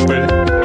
Apple